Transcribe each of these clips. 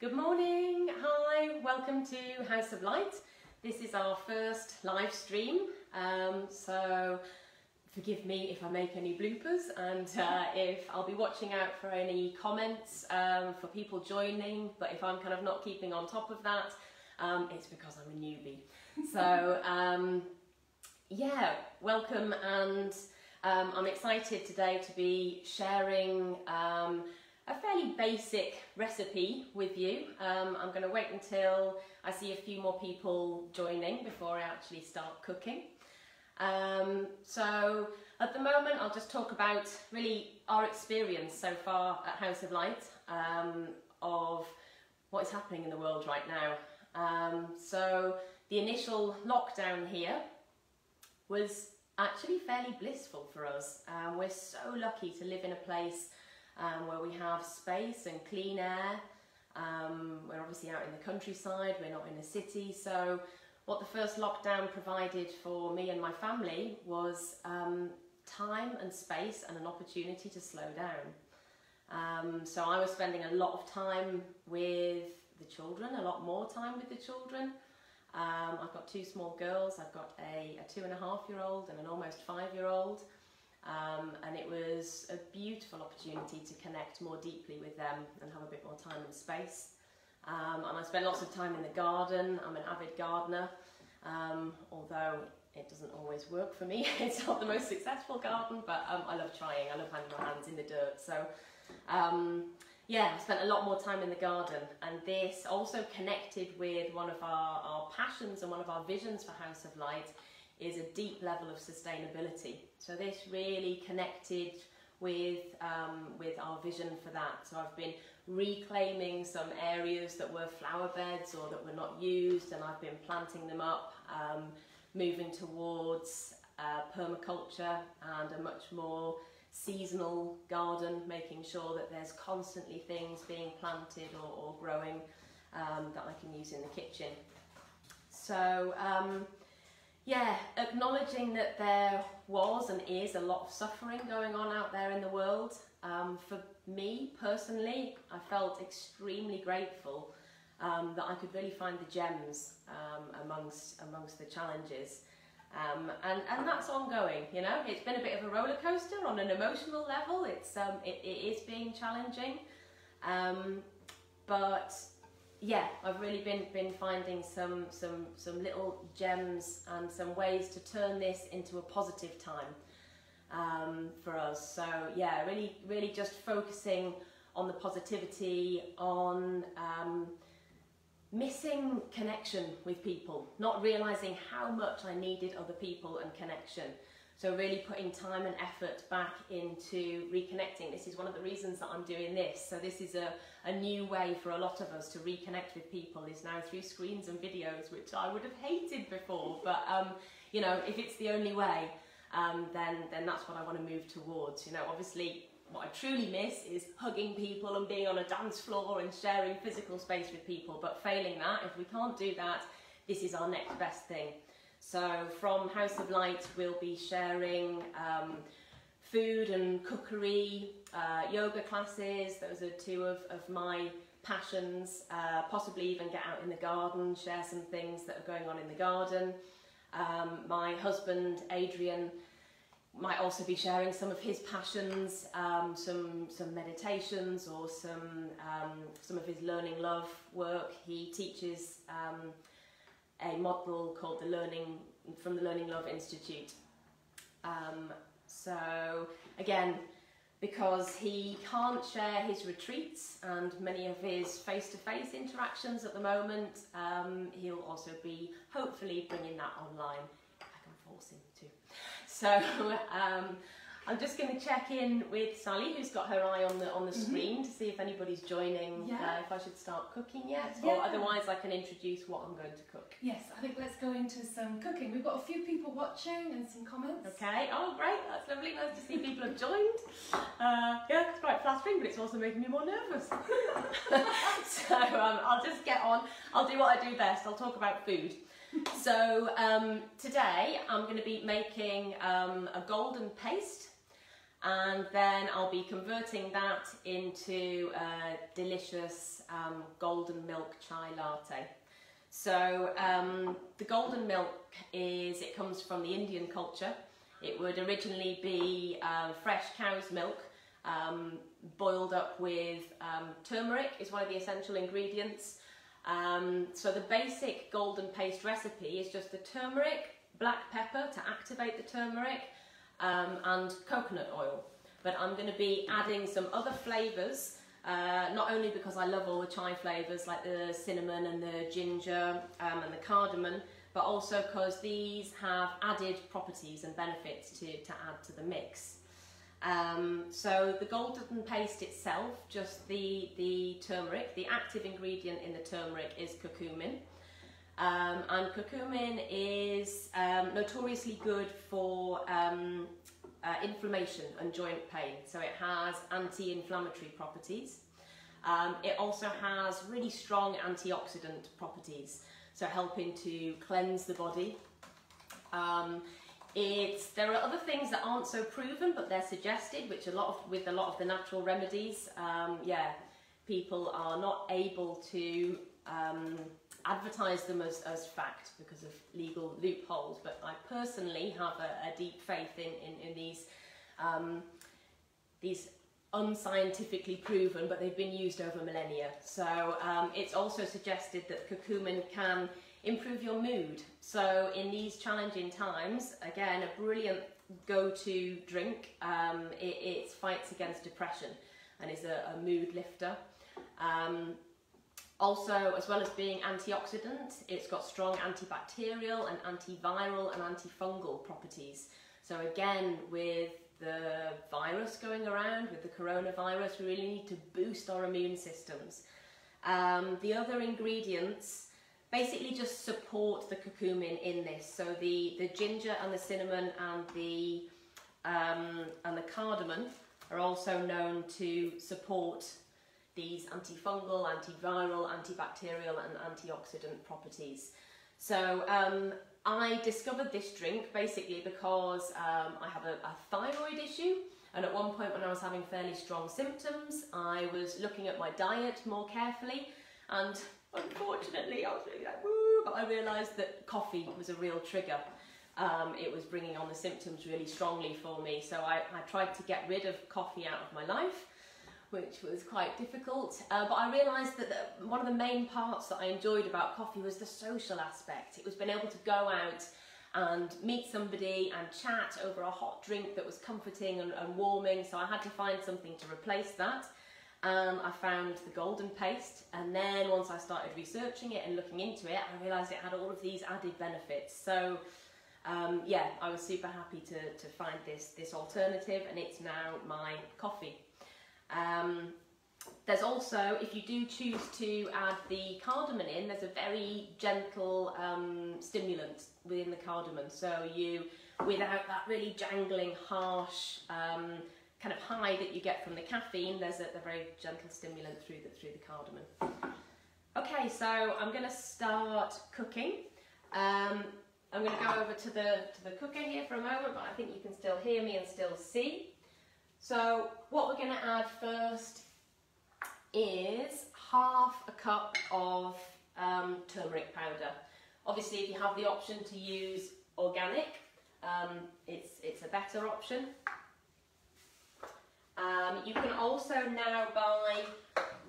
Good morning, hi, welcome to House of Light. This is our first live stream, um, so forgive me if I make any bloopers and uh, if I'll be watching out for any comments um, for people joining, but if I'm kind of not keeping on top of that, um, it's because I'm a newbie. So um, yeah, welcome and um, I'm excited today to be sharing um, a fairly basic recipe with you. Um, I'm going to wait until I see a few more people joining before I actually start cooking. Um, so at the moment I'll just talk about really our experience so far at House of Light um, of what is happening in the world right now. Um, so the initial lockdown here was actually fairly blissful for us. Um, we're so lucky to live in a place um, where we have space and clean air. Um, we're obviously out in the countryside, we're not in a city, so what the first lockdown provided for me and my family was um, time and space and an opportunity to slow down. Um, so I was spending a lot of time with the children, a lot more time with the children. Um, I've got two small girls, I've got a, a two and a half year old and an almost five year old. Um, and it was a beautiful opportunity to connect more deeply with them and have a bit more time and space. Um, and I spent lots of time in the garden. I'm an avid gardener, um, although it doesn't always work for me. it's not the most successful garden, but um, I love trying. I love having my hands in the dirt. So, um, yeah, I spent a lot more time in the garden. And this also connected with one of our, our passions and one of our visions for House of Light is a deep level of sustainability. So this really connected with, um, with our vision for that. So I've been reclaiming some areas that were flower beds or that were not used and I've been planting them up, um, moving towards uh, permaculture and a much more seasonal garden, making sure that there's constantly things being planted or, or growing um, that I can use in the kitchen. So um, yeah, acknowledging that there was and is a lot of suffering going on out there in the world. Um, for me personally, I felt extremely grateful um, that I could really find the gems um, amongst amongst the challenges. Um, and, and that's ongoing, you know, it's been a bit of a roller coaster on an emotional level, it's, um, it, it is being challenging, um, but yeah, I've really been been finding some some some little gems and some ways to turn this into a positive time um, for us. So yeah, really really just focusing on the positivity, on um, missing connection with people, not realizing how much I needed other people and connection. So really putting time and effort back into reconnecting. This is one of the reasons that I'm doing this. So this is a, a new way for a lot of us to reconnect with people is now through screens and videos, which I would have hated before. But, um, you know, if it's the only way, um, then, then that's what I want to move towards. You know, obviously what I truly miss is hugging people and being on a dance floor and sharing physical space with people. But failing that, if we can't do that, this is our next best thing. So from House of Light, we'll be sharing um, food and cookery, uh, yoga classes. Those are two of, of my passions. Uh, possibly even get out in the garden, share some things that are going on in the garden. Um, my husband, Adrian, might also be sharing some of his passions, um, some some meditations or some um, some of his learning love work. He teaches um, a model called the Learning from the Learning Love Institute. Um, so again, because he can't share his retreats and many of his face-to-face -face interactions at the moment, um, he'll also be hopefully bringing that online. I can force him to. So um, I'm just going to check in with Sally, who's got her eye on the on the mm -hmm. screen, to see if anybody's joining. Yeah. Uh, if I should start cooking yet, yeah. or otherwise I can introduce what I'm going to cook. Yes, I think let's go into some cooking. We've got a few people watching and some comments. Okay. Oh, great. That's lovely. Nice to see people have joined. Uh, yeah, it's quite flattering, but it's also making me more nervous. so um, I'll just get on. I'll do what I do best. I'll talk about food so um, today I'm going to be making um, a golden paste and then I'll be converting that into a delicious um, golden milk chai latte. So um, the golden milk is, it comes from the Indian culture. It would originally be uh, fresh cow's milk um, boiled up with um, turmeric is one of the essential ingredients. Um, so the basic golden paste recipe is just the turmeric, black pepper to activate the turmeric, um, and coconut oil. But I'm going to be adding some other flavours, uh, not only because I love all the chai flavours like the cinnamon and the ginger um, and the cardamom, but also because these have added properties and benefits to, to add to the mix. Um, so the golden paste itself, just the, the turmeric, the active ingredient in the turmeric is curcumin. Um, and curcumin is um, notoriously good for um, uh, inflammation and joint pain. So it has anti-inflammatory properties. Um, it also has really strong antioxidant properties, so helping to cleanse the body. Um, it's, there are other things that aren't so proven, but they're suggested, which a lot of, with a lot of the natural remedies, um, yeah, people are not able to um, advertise them as, as fact because of legal loopholes. But I personally have a, a deep faith in, in, in these, um, these unscientifically proven, but they've been used over millennia. So um, it's also suggested that curcumin can improve your mood. So in these challenging times, again, a brilliant go-to drink. Um, it, it, fights against depression and is a, a mood lifter. Um, also, as well as being antioxidant, it's got strong antibacterial and antiviral and antifungal properties. So again, with the virus going around, with the coronavirus, we really need to boost our immune systems. Um, the other ingredients basically just support the curcumin in this. So the, the ginger and the cinnamon and the, um, and the cardamom are also known to support these antifungal, antiviral, antibacterial and antioxidant properties. So um, I discovered this drink basically because um, I have a, a thyroid issue and at one point when I was having fairly strong symptoms I was looking at my diet more carefully and unfortunately, I was really like, woo, but I realised that coffee was a real trigger. Um, it was bringing on the symptoms really strongly for me. So I, I, tried to get rid of coffee out of my life, which was quite difficult. Uh, but I realised that the, one of the main parts that I enjoyed about coffee was the social aspect. It was being able to go out and meet somebody and chat over a hot drink that was comforting and, and warming. So I had to find something to replace that and I found the golden paste and then once I started researching it and looking into it I realised it had all of these added benefits so um, yeah I was super happy to, to find this this alternative and it's now my coffee um, there's also if you do choose to add the cardamom in there's a very gentle um, stimulant within the cardamom so you without that really jangling harsh um, kind of high that you get from the caffeine, there's a, a very gentle stimulant through the, through the cardamom. Okay, so I'm going to start cooking. Um, I'm going to go over to the, to the cooker here for a moment, but I think you can still hear me and still see. So what we're going to add first is half a cup of um, turmeric powder. Obviously, if you have the option to use organic, um, it's, it's a better option. Um, you can also now buy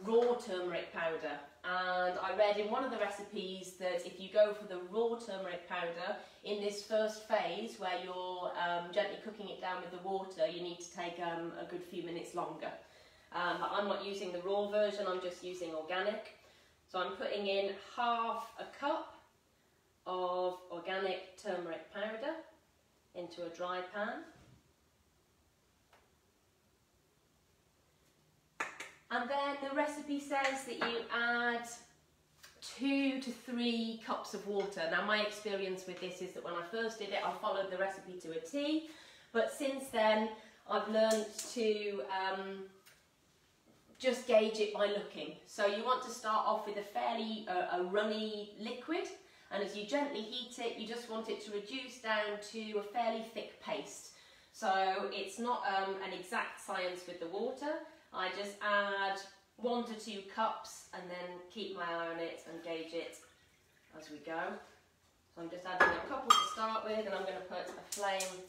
raw turmeric powder and I read in one of the recipes that if you go for the raw turmeric powder in this first phase where you're um, gently cooking it down with the water you need to take um, a good few minutes longer. Um, but I'm not using the raw version, I'm just using organic. So I'm putting in half a cup of organic turmeric powder into a dry pan. And then the recipe says that you add two to three cups of water. Now my experience with this is that when I first did it, I followed the recipe to a T, but since then I've learned to um, just gauge it by looking. So you want to start off with a fairly uh, a runny liquid, and as you gently heat it, you just want it to reduce down to a fairly thick paste. So it's not um, an exact science with the water. I just add one to two cups and then keep my eye on it and gauge it as we go. So I'm just adding a couple to start with and I'm going to put a flame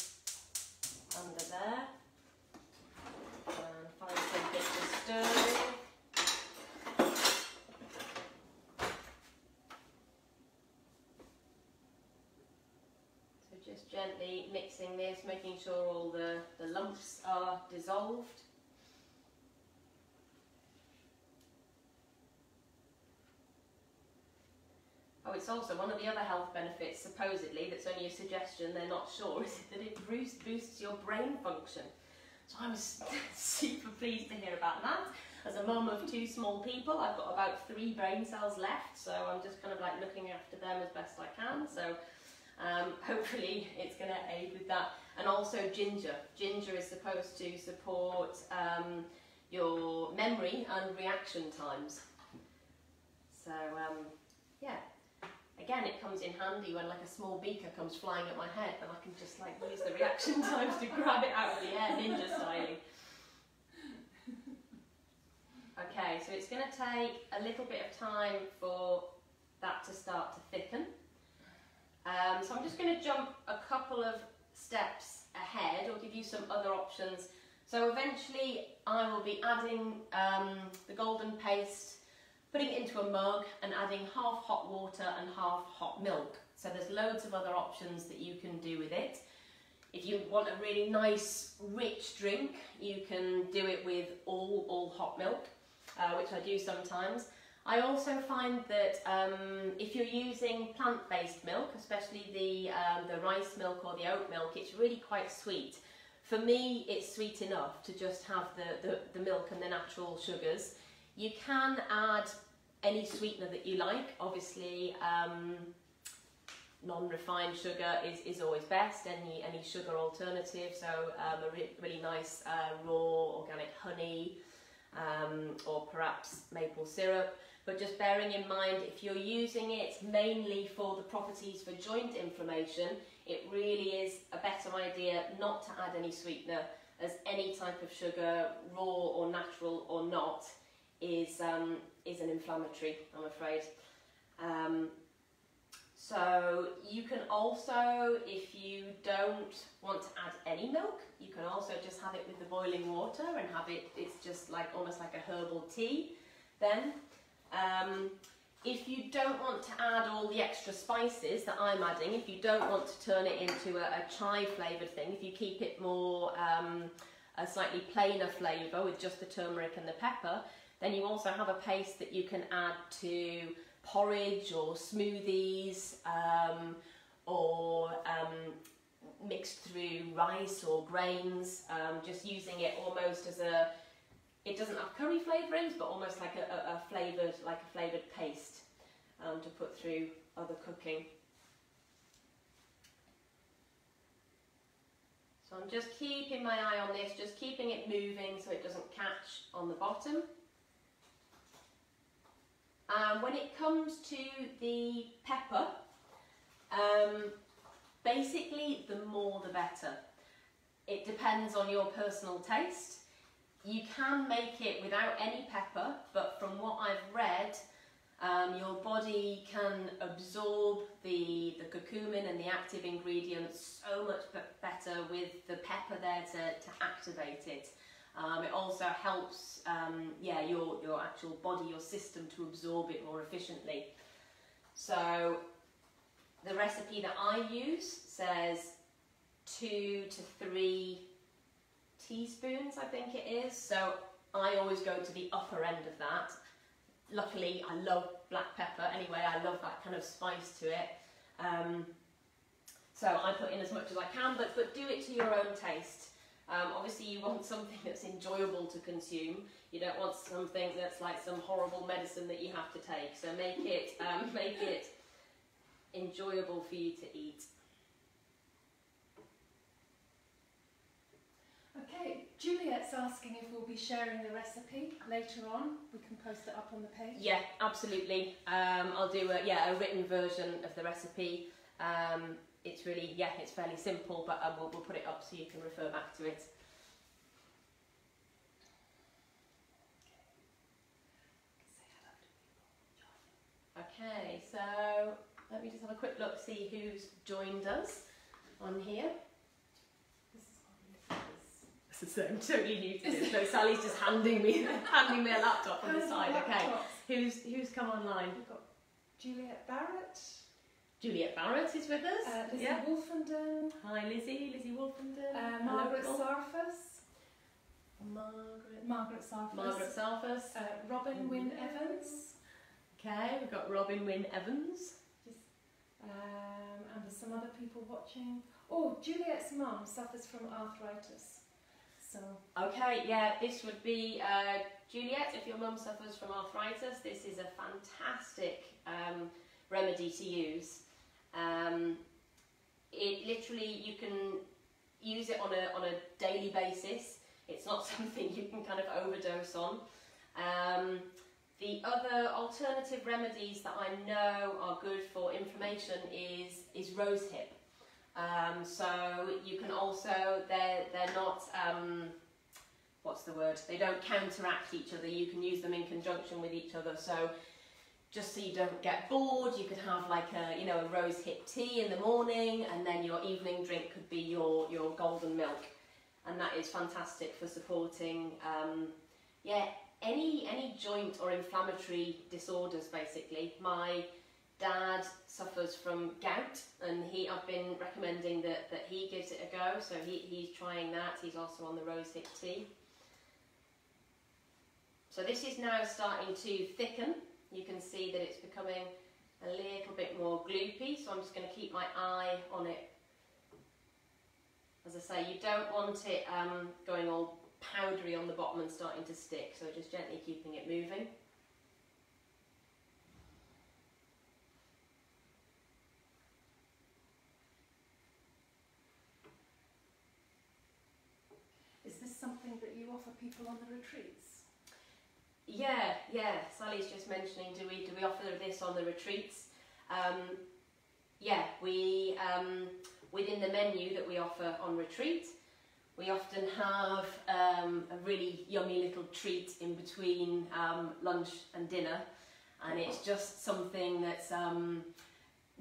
under there and find some bits of stirring. So just gently mixing this, making sure all the, the lumps are dissolved. It's also one of the other health benefits, supposedly, that's only a suggestion, they're not sure, is that it boosts, your brain function. So I was super pleased to hear about that. As a mum of two small people, I've got about three brain cells left, so I'm just kind of like looking after them as best I can. So um, hopefully it's going to aid with that. And also ginger. Ginger is supposed to support um, your memory and reaction times. So um, yeah, again it comes in handy when like a small beaker comes flying at my head and I can just like use the reaction times to grab it out of the air ninja styling. Okay, so it's going to take a little bit of time for that to start to thicken. Um, so I'm just going to jump a couple of steps ahead or give you some other options. So eventually I will be adding um, the golden paste, putting it into a mug and adding half hot water and half hot milk. So there's loads of other options that you can do with it. If you want a really nice rich drink, you can do it with all, all hot milk uh, which I do sometimes. I also find that um, if you're using plant-based milk, especially the, um, the rice milk or the oat milk, it's really quite sweet. For me, it's sweet enough to just have the, the, the milk and the natural sugars. You can add any sweetener that you like. Obviously, um, non-refined sugar is, is always best, any, any sugar alternative. So um, a re really nice uh, raw organic honey, um, or perhaps maple syrup. But just bearing in mind, if you're using it mainly for the properties for joint inflammation, it really is a better idea not to add any sweetener as any type of sugar, raw or natural or not, is, um, is an inflammatory, I'm afraid. Um, so you can also, if you don't want to add any milk, you can also just have it with the boiling water and have it, it's just like almost like a herbal tea then. Um, if you don't want to add all the extra spices that I'm adding, if you don't want to turn it into a, a chai flavoured thing, if you keep it more um, a slightly plainer flavour with just the turmeric and the pepper, then you also have a paste that you can add to porridge or smoothies um, or um, mixed through rice or grains, um, just using it almost as a, it doesn't have curry flavourings, but almost like a, a, a flavoured, like a flavoured paste um, to put through other cooking. So I'm just keeping my eye on this, just keeping it moving so it doesn't catch on the bottom. Um, when it comes to the pepper, um, basically the more the better. It depends on your personal taste. You can make it without any pepper, but from what I've read, um, your body can absorb the, the curcumin and the active ingredients so much better with the pepper there to, to activate it. Um, it also helps um, yeah, your, your actual body, your system to absorb it more efficiently. So the recipe that I use says two to three teaspoons, I think it is. So I always go to the upper end of that. Luckily, I love black pepper anyway. I love that kind of spice to it. Um, so I put in as much as I can, but, but do it to your own taste. Um, obviously you want something that's enjoyable to consume. You don't want something that's like some horrible medicine that you have to take. So make it, um, make it enjoyable for you to eat. Okay, Juliet's asking if we'll be sharing the recipe later on. We can post it up on the page. Yeah, absolutely. Um, I'll do a, yeah, a written version of the recipe. Um, it's really, yeah, it's fairly simple, but um, we'll, we'll put it up so you can refer back to it. Okay, so let me just have a quick look, see who's joined us on here. This is I'm totally new to this. So Sally's just handing me handing me a laptop on the side. Okay, who's who's come online? We've got Juliet Barrett, Juliet Barrett is with us. uh, Lizzie yeah. Wolfenden, Hi Lizzie, Lizzie Wolfenden. uh, Margaret. Sarfus, Margaret. Margaret Sarfus, Margaret Salfus. uh, Robin Wynne Evans, Okay, we've got Robin Wynne Evans. um, and there's some other people watching. Oh, Juliet's mum suffers from arthritis, so Okay, yeah, this would be uh, Juliet. If your mum suffers from arthritis, this is a fantastic um, remedy to use. Um, it literally you can use it on a on a daily basis. It's not something you can kind of overdose on. Um, the other alternative remedies that I know are good for inflammation is is rosehip. Um, so you can also they're they're not um, what's the word? They don't counteract each other. You can use them in conjunction with each other. So just so you don't get bored, you could have like a you know a rose hip tea in the morning, and then your evening drink could be your your golden milk, and that is fantastic for supporting um, yeah any any joint or inflammatory disorders basically. My dad suffers from gout and he I've been recommending that, that he gives it a go. So he, he's trying that. He's also on the rose hip tea. So this is now starting to thicken you can see that it's becoming a little bit more gloopy so I'm just going to keep my eye on it as I say you don't want it um, going all powdery on the bottom and starting to stick so just gently keeping it moving is this something that you offer people on the retreats? Yeah, yeah. Sally's just mentioning, do we do we offer this on the retreats? Um, yeah, we um, within the menu that we offer on retreat, we often have um, a really yummy little treat in between um, lunch and dinner, and it's just something that's um,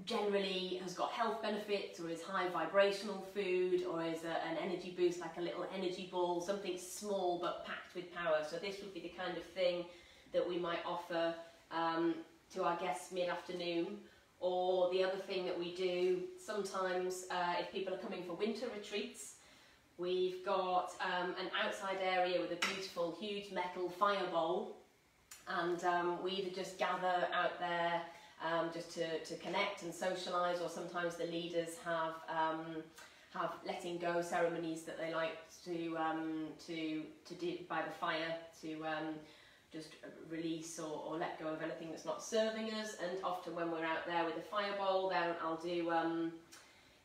generally has got health benefits or is high vibrational food or is a, an energy boost like a little energy ball, something small but packed with power. So this would be the kind of thing that we might offer um, to our guests mid-afternoon. Or the other thing that we do sometimes uh, if people are coming for winter retreats, we've got um, an outside area with a beautiful huge metal fire bowl and um, we either just gather out there um, just to, to connect and socialise, or sometimes the leaders have um, have letting go ceremonies that they like to um, to to do by the fire to um, just release or, or let go of anything that's not serving us. And often when we're out there with a fire bowl, then I'll do um,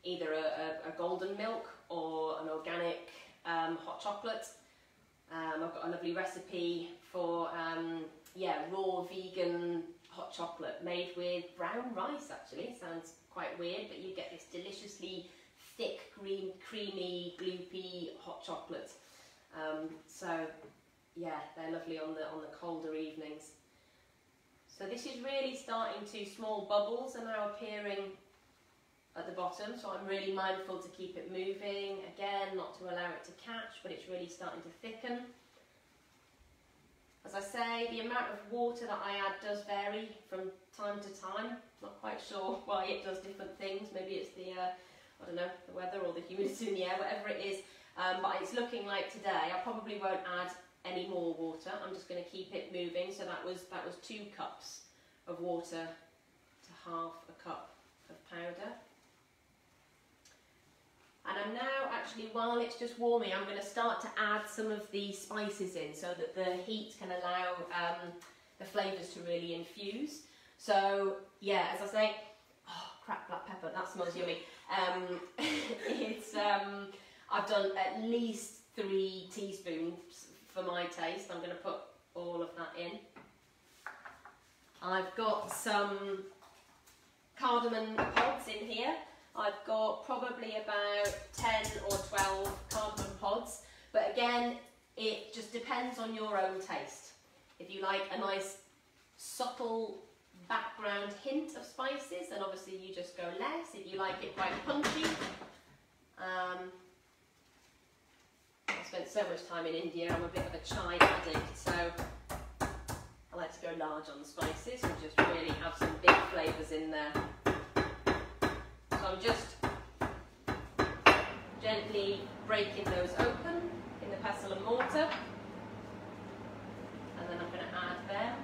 either a, a, a golden milk or an organic um, hot chocolate. Um, I've got a lovely recipe for um, yeah raw vegan hot chocolate made with brown rice actually. Sounds quite weird but you get this deliciously thick green creamy gloopy hot chocolate. Um, so yeah they're lovely on the on the colder evenings. So this is really starting to small bubbles are now appearing at the bottom so I'm really mindful to keep it moving. Again not to allow it to catch but it's really starting to thicken as I say, the amount of water that I add does vary from time to time. Not quite sure why it does different things. Maybe it's the, uh, I don't know, the weather or the humidity in the air, whatever it is. Um, but it's looking like today I probably won't add any more water. I'm just going to keep it moving. So that was that was two cups of water to half a cup of powder. And I'm now actually, while it's just warming, I'm going to start to add some of the spices in so that the heat can allow um, the flavours to really infuse. So yeah, as I say, oh crap, black pepper, that smells yummy. Um, it's, um, I've done at least three teaspoons for my taste. I'm going to put all of that in. I've got some cardamom pods in here. I've got probably about 10 or 12 cardamom pods, but again, it just depends on your own taste. If you like a nice subtle background hint of spices, then obviously you just go less. If you like it quite punchy, um, I spent so much time in India, I'm a bit of a chai addict, so I like to go large on the spices and just really have some big flavours in there. I'm just gently breaking those open in the pestle and mortar. And then I'm going to add them.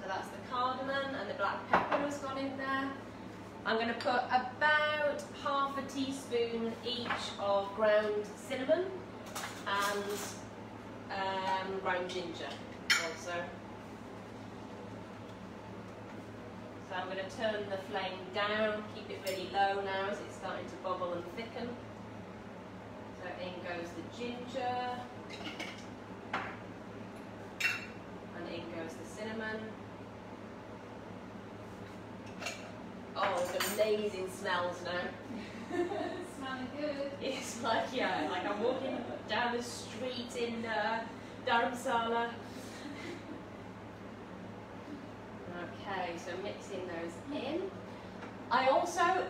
So that's the cardamom and the black pepper has gone in there. I'm going to put about half a teaspoon each of ground cinnamon and um, ground ginger also. So I'm going to turn the flame down, keep it really low now as it's starting to bubble and thicken. So in goes the ginger, and in goes the cinnamon. Oh, it's amazing smells now. Smelling good. It's like, yeah, like I'm walking down the street in uh, Dharamsala. Okay, so mixing those in. I also,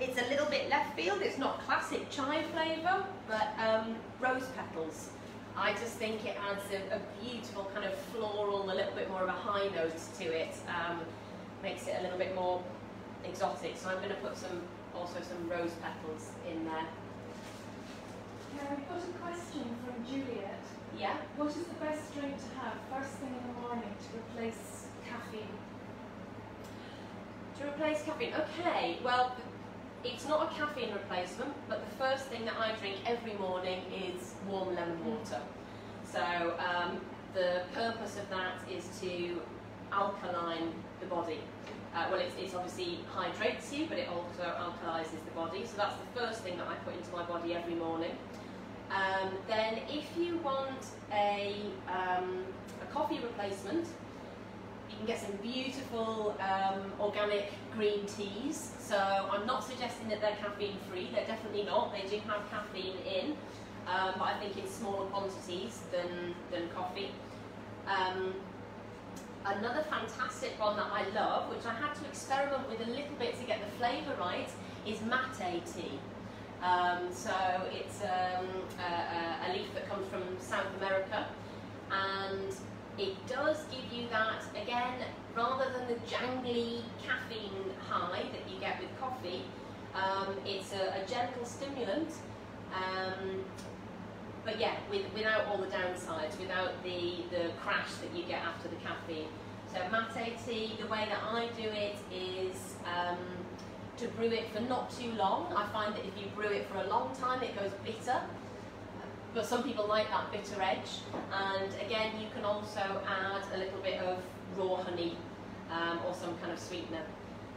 it's a little bit left field, it's not classic chai flavour, but um, rose petals. I just think it adds a, a, beautiful kind of floral, a little bit more of a high note to it. Um, makes it a little bit more exotic. So I'm going to put some, also some rose petals in there. Yeah, we've got a question from Juliet. Yeah. What is the best drink to have first thing in the morning to replace caffeine? To replace caffeine, okay, well, it's not a caffeine replacement, but the first thing that I drink every morning is warm lemon water. So um, the purpose of that is to alkaline the body. Uh, well, it's, it's obviously hydrates you, but it also alkalizes the body. So that's the first thing that I put into my body every morning. Um, then if you want a, um, a coffee replacement, you can get some beautiful um, organic green teas. So I'm not suggesting that they're caffeine free, they're definitely not. They do have caffeine in, um, but I think in smaller quantities than, than coffee. Um, another fantastic one that I love, which I had to experiment with a little bit to get the flavour right, is mate tea. Um, so it's um, a, a, leaf that comes from South America and it does give you that, again, rather than the jangly caffeine high that you get with coffee, um, it's a, a, gentle stimulant, um, but yeah, with, without all the downsides, without the, the crash that you get after the caffeine. So mate tea, the way that I do it is um, to brew it for not too long. I find that if you brew it for a long time, it goes bitter. But some people like that bitter edge. And again, you can also add a little bit of raw honey um, or some kind of sweetener.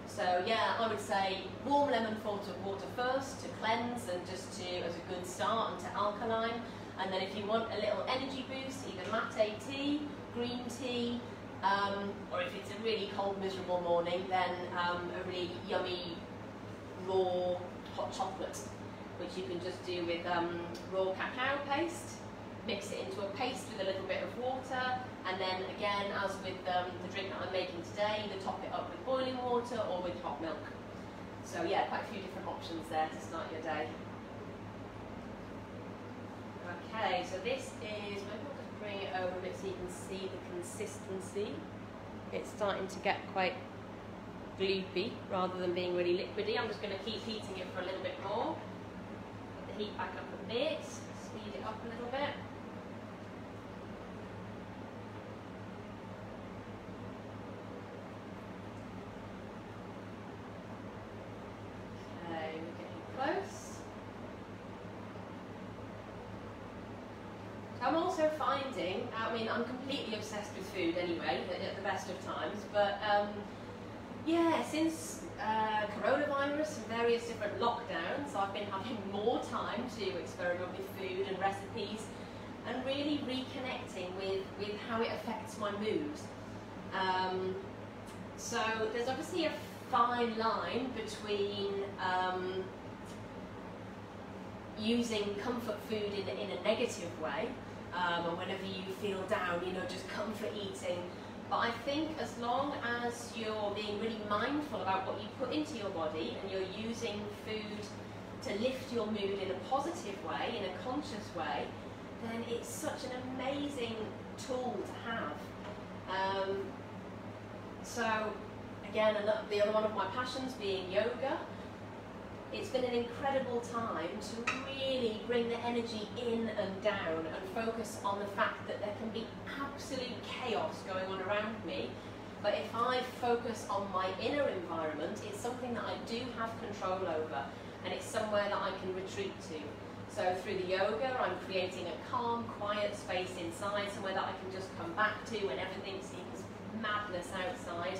So yeah, I would say warm lemon water, first to cleanse and just to as a good start and to alkaline. And then if you want a little energy boost, either mate tea, green tea, um, or if it's a really cold, miserable morning, then um, a really yummy raw hot chocolate, which you can just do with um, raw cacao paste, mix it into a paste with a little bit of water, and then again, as with um, the drink that I'm making today, either top it up with boiling water or with hot milk. So yeah, quite a few different options there to start your day. Okay, so this is, maybe I'll just bring it over a bit so you can see the consistency. It's starting to get quite gloopy rather than being really liquidy. I'm just going to keep heating it for a little bit more. Heat back up a bit, speed it up a little bit. Okay, we're getting close. I'm also finding, I mean, I'm completely obsessed with food anyway, at the best of times, but um, yeah, since uh, coronavirus and various different lockdowns, I've been having more time to experiment with food and recipes and really reconnecting with, with how it affects my mood. Um, so there's obviously a fine line between um, using comfort food in, in a negative way, um, and whenever you feel down, you know, just comfort eating. But I think as long as you're being really mindful about what you put into your body and you're using food to lift your mood in a positive way, in a conscious way, then it's such an amazing tool to have. Um, so, again, the other one of my passions being yoga. It's been an incredible time to really bring the energy in and down and focus on the fact that there can be absolute chaos going on around me. But if I focus on my inner environment, it's something that I do have control over and it's somewhere that I can retreat to. So through the yoga, I'm creating a calm, quiet space inside, somewhere that I can just come back to when everything seems madness outside.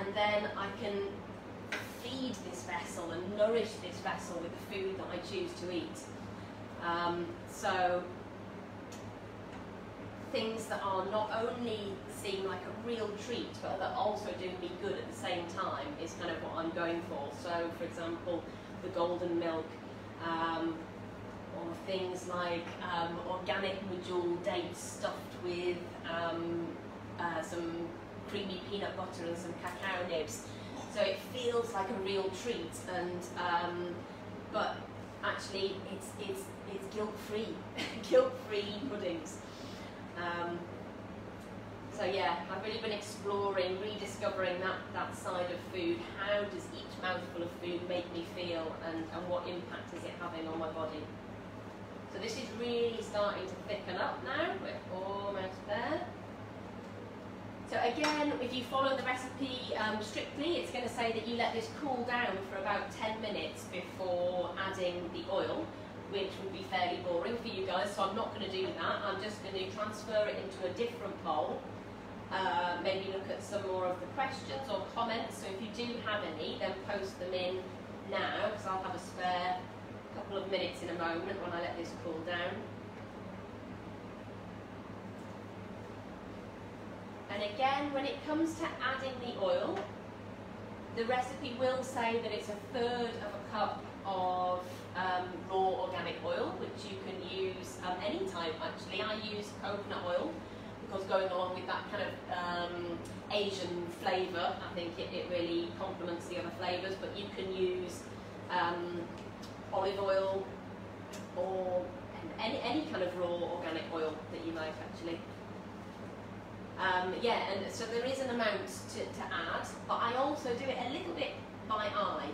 And then I can feed this vessel and nourish this vessel with the food that I choose to eat. Um, so things that are not only seem like a real treat, but that also do me good at the same time is kind of what I'm going for. So, for example, the golden milk, um, or things like um, organic medjool dates stuffed with um, uh, some creamy peanut butter and some cacao nibs. So it feels like a real treat, and um, but actually it's it's it's guilt-free, guilt-free puddings. Um, so yeah, I've really been exploring, rediscovering that, that side of food. How does each mouthful of food make me feel and, and what impact is it having on my body? So this is really starting to thicken up now. We're almost there. So again, if you follow the recipe um, strictly, it's going to say that you let this cool down for about 10 minutes before adding the oil, which would be fairly boring for you guys, so I'm not going to do that. I'm just going to transfer it into a different bowl, uh, maybe look at some more of the questions or comments. So if you do have any, then post them in now, because I'll have a spare couple of minutes in a moment when I let this cool down. And again, when it comes to adding the oil, the recipe will say that it's a third of a cup of um, raw organic oil, which you can use um, any type actually. I use coconut oil because going along with that kind of um, Asian flavour, I think it, it really complements the other flavours, but you can use um, olive oil or any, any kind of raw organic oil that you like actually. Um, yeah, and so there is an amount to, to add, but I also do it a little bit by eye.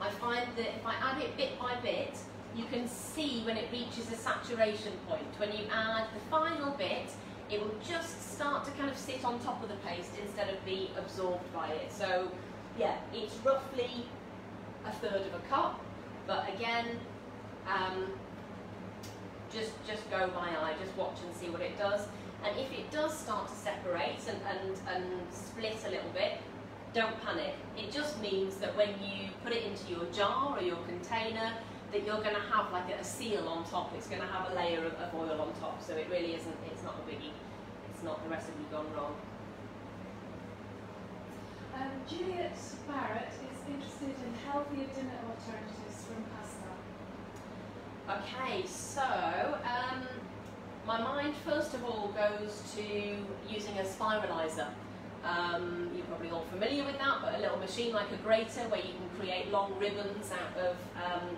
I find that if I add it bit by bit, you can see when it reaches a saturation point. When you add the final bit, it will just start to kind of sit on top of the paste instead of be absorbed by it. So yeah, it's roughly a third of a cup, but again, um, just, just go by eye, just watch and see what it does. And if it does start to separate and, and, and split a little bit, don't panic. It just means that when you put it into your jar or your container, that you're going to have like a, seal on top. It's going to have a layer of, of oil on top. So it really isn't, it's not a biggie. It's not the recipe gone wrong. Um, Juliet Barrett is interested in healthier dinner alternatives from pasta. Okay, so um, my mind first of all goes to using a spiralizer. Um, you're probably all familiar with that, but a little machine like a grater where you can create long ribbons out of um,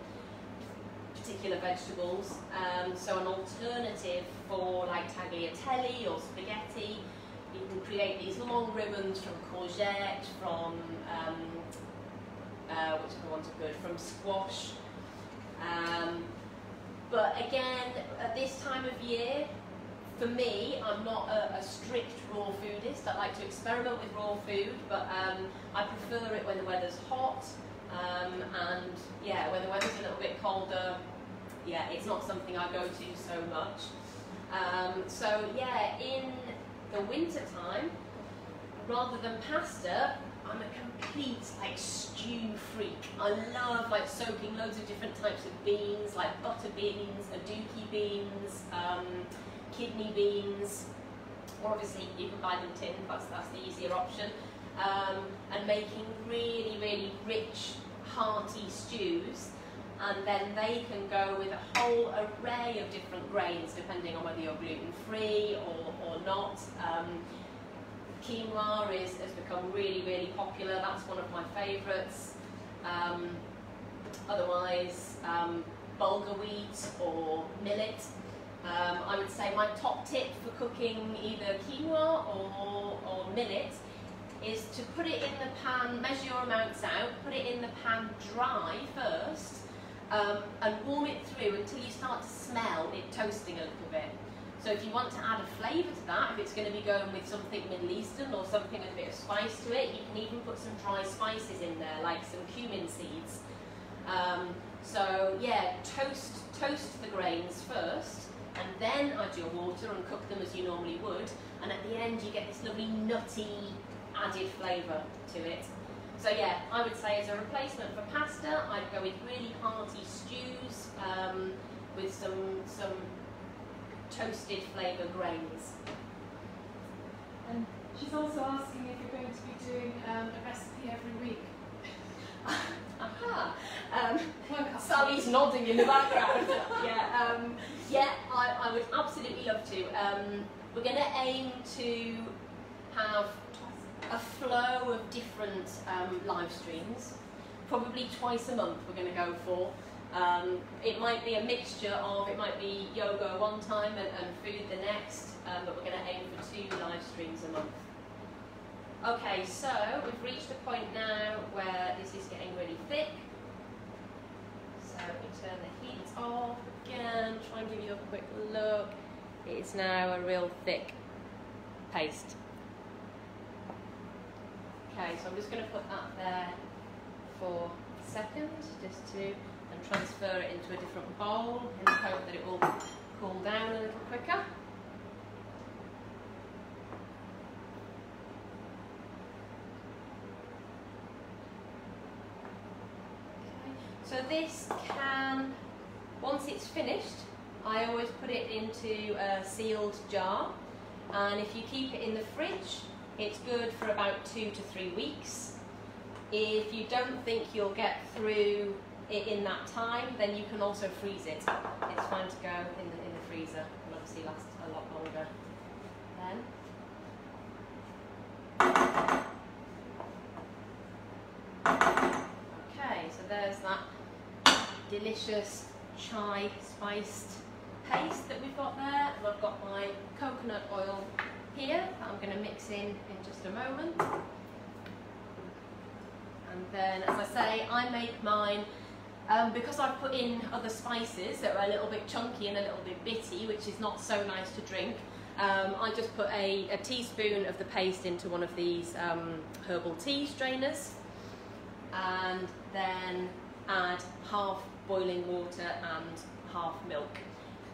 particular vegetables. Um, so an alternative for like tagliatelle or spaghetti, you can create these long ribbons from courgette, from um, uh, which ones good, from squash. But again, at this time of year, for me, I'm not a, a, strict raw foodist. I like to experiment with raw food, but um, I prefer it when the weather's hot. Um, and yeah, when the weather's a little bit colder, yeah, it's not something I go to so much. Um, so yeah, in the winter time, rather than pasta, I'm a complete like stew freak. I love like soaking loads of different types of beans, like butter beans, aduki beans, um, kidney beans, or obviously you can buy them tin, that's, that's the easier option. um, and making really, really rich, hearty stews. And then they can go with a whole array of different grains, depending on whether you're gluten-free or, or not. Um, quinoa is, has become really, really popular. That's one of my favourites. Um, otherwise, um, bulgur wheat or millet. Um, I would say my top tip for cooking either quinoa or, or millet is to put it in the pan, measure your amounts out, put it in the pan dry first, um, and warm it through until you start to smell it toasting a little bit. So if you want to add a flavour to that, if it's going to be going with something Middle Eastern or something with a bit of spice to it, you can even put some dry spices in there, like some cumin seeds. Um, so yeah, toast, toast the grains first, and then add your water and cook them as you normally would. And at the end, you get this lovely nutty added flavour to it. So yeah, I would say as a replacement for pasta, I'd go with really hearty stews um, with some some toasted flavour grains. And she's also asking if you're going to be doing um, a recipe every week. Aha! Um, Sally's nodding in the background. yeah, um, yeah, I, I would absolutely love to. Um, we're going to aim to have a flow of different um, live streams. Probably twice a month we're going to go for. Um, it might be a mixture of, it might be yoga one time and, and food the next, um, but we're going to aim for two live streams a month. Okay, so we've reached a point now where this is getting really thick. So we turn the heat off again, try and give you a quick look. It's now a real thick paste. Okay, so I'm just going to put that there for a second, just to transfer it into a different bowl in the hope that it will cool down a little quicker. So this can, once it's finished, I always put it into a sealed jar and if you keep it in the fridge it's good for about two to three weeks. If you don't think you'll get through in that time then you can also freeze it. It's fine to go in the, in the freezer and obviously last a lot longer then. Okay, so there's that delicious chai spiced paste that we've got there. And I've got my coconut oil here that I'm going to mix in in just a moment. And then, as I say, I make mine um, because I've put in other spices that are a little bit chunky and a little bit bitty, which is not so nice to drink. Um, I just put a, a, teaspoon of the paste into one of these um, herbal tea strainers and then add half boiling water and half milk,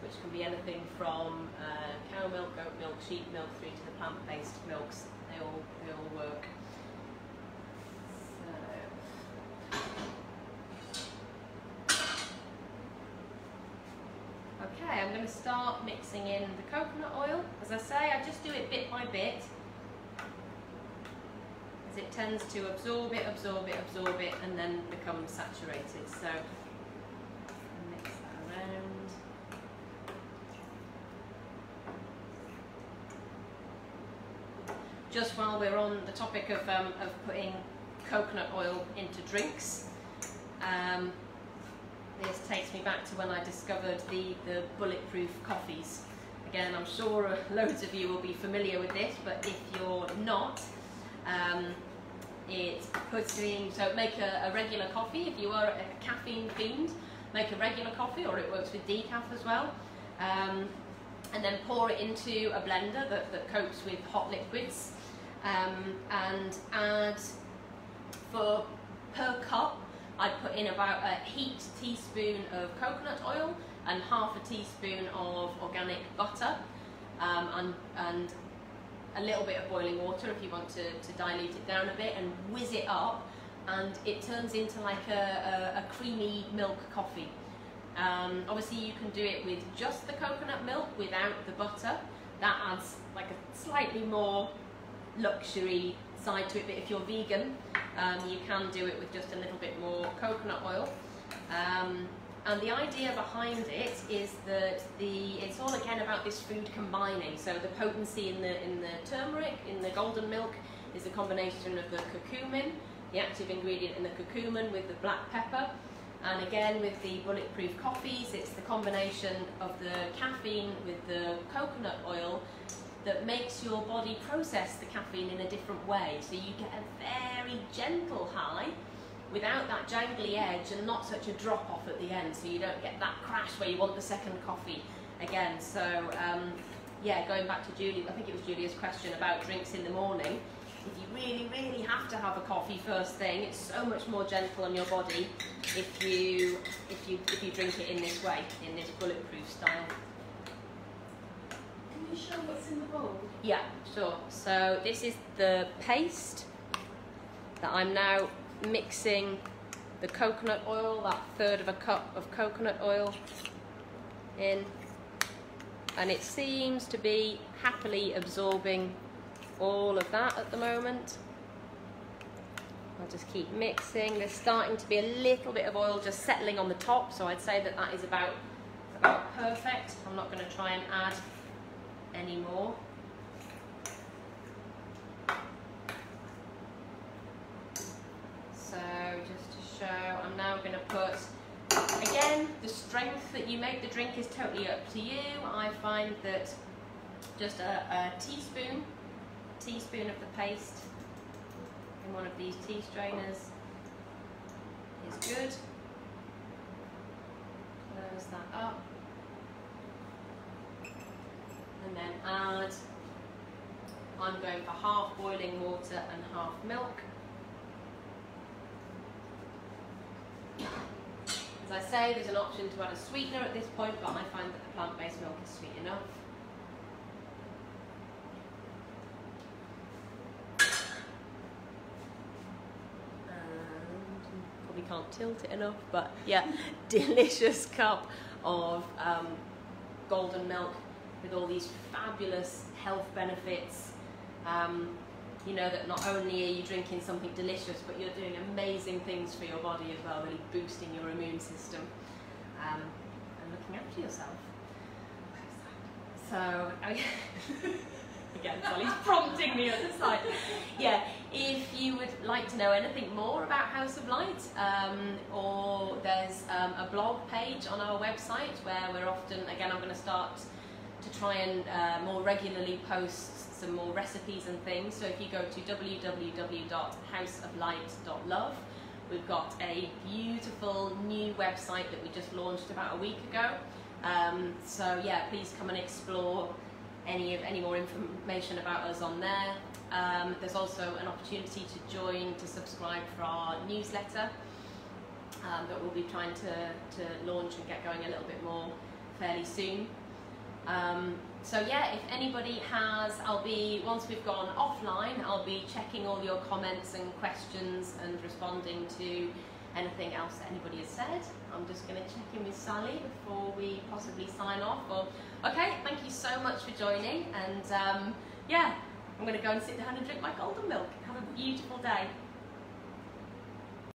which can be anything from uh, cow milk, goat milk, sheep milk, through to the plant-based milks. They all, they all work. Okay, I'm going to start mixing in the coconut oil. As I say, I just do it bit by bit as it tends to absorb it, absorb it, absorb it and then become saturated. So mix that around. Just while we're on the topic of, um, of putting coconut oil into drinks, um, this takes me back to when I discovered the, the bulletproof coffees. Again, I'm sure loads of you will be familiar with this, but if you're not, um, it's putting, so make a, a, regular coffee. If you are a caffeine fiend, make a regular coffee, or it works with decaf as well. Um, and then pour it into a blender that, that coats with hot liquids. Um, and add, for per cup, I'd put in about a heaped teaspoon of coconut oil and half a teaspoon of organic butter um, and, and a little bit of boiling water if you want to, to dilute it down a bit and whiz it up and it turns into like a, a, a creamy milk coffee. Um, obviously you can do it with just the coconut milk without the butter. That adds like a slightly more luxury side to it, but if you're vegan, um, you can do it with just a little bit more coconut oil. Um, and the idea behind it is that the it's all again about this food combining. So the potency in the in the turmeric, in the golden milk, is a combination of the curcumin, the active ingredient in the curcumin with the black pepper. And again with the bulletproof coffees, it's the combination of the caffeine with the coconut oil that makes your body process the caffeine in a different way. So you get a very gentle high without that jangly edge and not such a drop off at the end so you don't get that crash where you want the second coffee again. So um, yeah, going back to Julie, I think it was Julia's question about drinks in the morning. If you really, really have to have a coffee first thing, it's so much more gentle on your body if you if you if you drink it in this way, in this bulletproof style. Show what's in the bowl? Yeah, sure. So this is the paste that I'm now mixing the coconut oil, that third of a cup of coconut oil in. And it seems to be happily absorbing all of that at the moment. I'll just keep mixing. There's starting to be a little bit of oil just settling on the top, so I'd say that that is about, about perfect. I'm not going to try and add any more. So just to show, I'm now going to put, again, the strength that you make the drink is totally up to you. I find that just a, a teaspoon, teaspoon of the paste in one of these tea strainers is good. Close that up. And then add, I'm going for half boiling water and half milk. As I say, there's an option to add a sweetener at this point, but I find that the plant-based milk is sweet enough. Probably can't tilt it enough, but yeah, delicious cup of um, golden milk with all these fabulous health benefits. Um, you know that not only are you drinking something delicious, but you're doing amazing things for your body as well, really boosting your immune system um, and looking after yourself. So, again, Sally's prompting me at the side. Yeah, if you would like to know anything more about House of Light, um, or there's um, a blog page on our website where we're often, again, I'm going to start to try and uh, more regularly post some more recipes and things. So if you go to www.houseoflight.love, we've got a beautiful new website that we just launched about a week ago. Um, so yeah, please come and explore any of any more information about us on there. Um, there's also an opportunity to join to subscribe for our newsletter um, that we'll be trying to, to launch and get going a little bit more fairly soon. Um, so yeah, if anybody has, I'll be, once we've gone offline, I'll be checking all your comments and questions and responding to anything else that anybody has said. I'm just going to check in with Sally before we possibly sign off. Or, okay, thank you so much for joining and um, yeah, I'm going to go and sit down and drink my golden milk. Have a beautiful day.